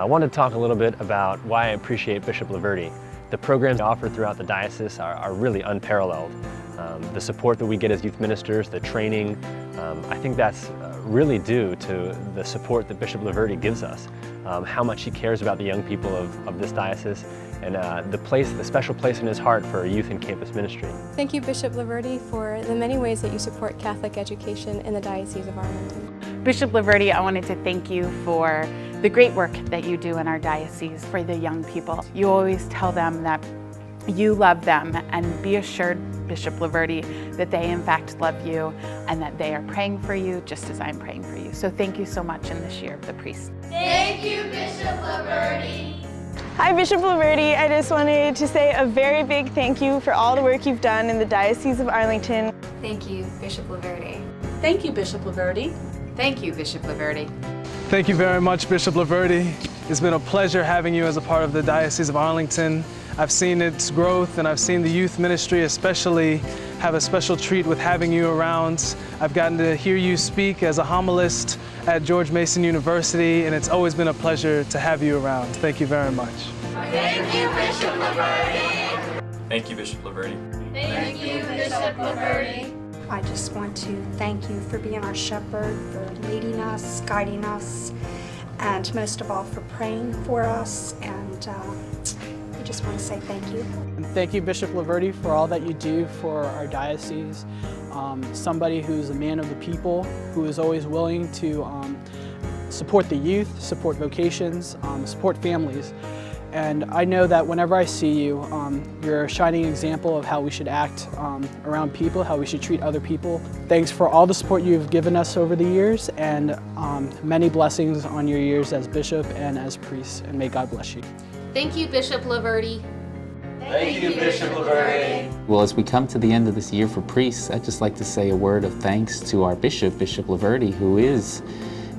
I want to talk a little bit about why I appreciate Bishop Loverde. The programs offered throughout the diocese are, are really unparalleled. Um, the support that we get as youth ministers, the training, um, I think that's really due to the support that Bishop Loverde gives us, um, how much he cares about the young people of, of this diocese, and uh, the place, the special place in his heart for youth and campus ministry. Thank you, Bishop Loverde, for the many ways that you support Catholic education in the Diocese of Arlington. Bishop Loverde, I wanted to thank you for the great work that you do in our diocese for the young people. You always tell them that you love them and be assured, Bishop Loverde, that they in fact love you and that they are praying for you just as I'm praying for you. So thank you so much in this year of the priest. Thank you, Bishop Loverde. Hi, Bishop Loverde. I just wanted to say a very big thank you for all the work you've done in the Diocese of Arlington. Thank you, Bishop Loverde. Thank you, Bishop Loverde. Thank you, Bishop Loverde. Thank you very much, Bishop Loverde. It's been a pleasure having you as a part of the Diocese of Arlington. I've seen its growth and I've seen the youth ministry especially have a special treat with having you around. I've gotten to hear you speak as a homilist at George Mason University and it's always been a pleasure to have you around. Thank you very much. Thank you, Bishop Loverde. Thank you, Bishop Loverde. Thank you, Bishop Loverde. I just want to thank you for being our shepherd, for leading us, guiding us, and most of all for praying for us. And uh, I just want to say thank you. Thank you, Bishop Loverde, for all that you do for our diocese. Um, somebody who's a man of the people, who is always willing to um, support the youth, support vocations, um, support families. And I know that whenever I see you, um, you're a shining example of how we should act um, around people, how we should treat other people. Thanks for all the support you've given us over the years and um, many blessings on your years as bishop and as priest, and may God bless you. Thank you, Bishop Loverde. Thank you, Bishop Loverde. Well, as we come to the end of this year for priests, I'd just like to say a word of thanks to our bishop, Bishop Loverde, who is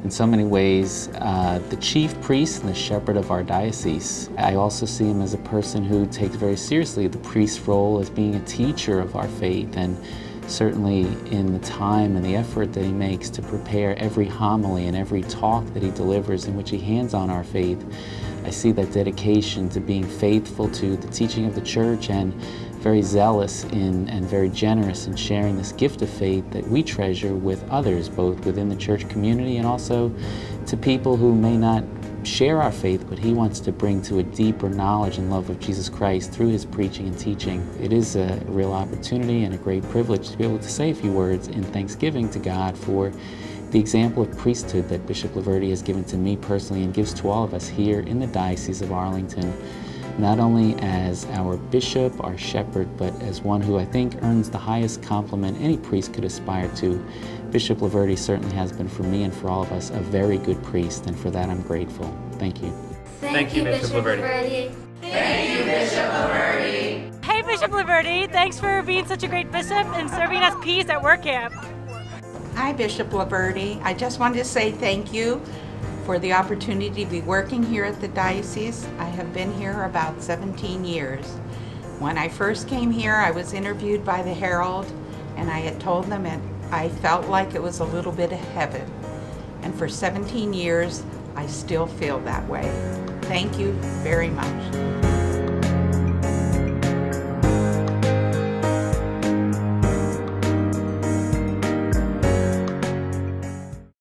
in so many ways uh, the chief priest and the shepherd of our diocese. I also see him as a person who takes very seriously the priest's role as being a teacher of our faith and certainly in the time and the effort that he makes to prepare every homily and every talk that he delivers in which he hands on our faith. I see that dedication to being faithful to the teaching of the church and very zealous in and very generous in sharing this gift of faith that we treasure with others, both within the church community and also to people who may not share our faith, but he wants to bring to a deeper knowledge and love of Jesus Christ through his preaching and teaching. It is a real opportunity and a great privilege to be able to say a few words in thanksgiving to God for the example of priesthood that Bishop Loverde has given to me personally and gives to all of us here in the Diocese of Arlington not only as our bishop, our shepherd, but as one who I think earns the highest compliment any priest could aspire to. Bishop Loverde certainly has been for me and for all of us a very good priest, and for that I'm grateful. Thank you. Thank, Thank you, Bishop, Bishop Loverde. Thank you, Bishop Loverde. Hey, Bishop Loverde. Thanks for being such a great bishop and serving us peace at work camp. Hi, Bishop Loverde. I just wanted to say thank you for the opportunity to be working here at the diocese. I have been here about 17 years. When I first came here, I was interviewed by the Herald, and I had told them it, I felt like it was a little bit of heaven. And for 17 years, I still feel that way. Thank you very much.